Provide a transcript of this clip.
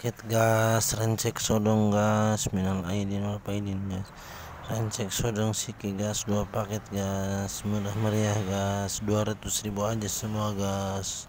paket gas rencek sodong gas minal aidin wal faidin gas. Rencek sodong siki gas dua paket gas. Murah meriah gas 200 ribu aja semua gas